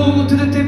baik Est-ce la